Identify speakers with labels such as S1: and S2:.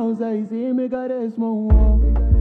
S1: nausea sei que me cares,
S2: mon